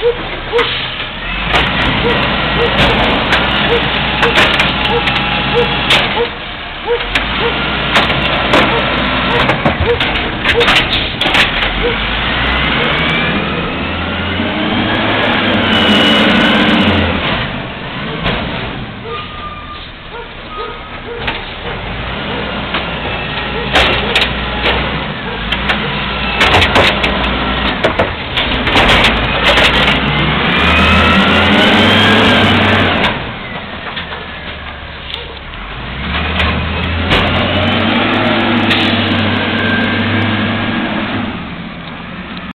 Oh!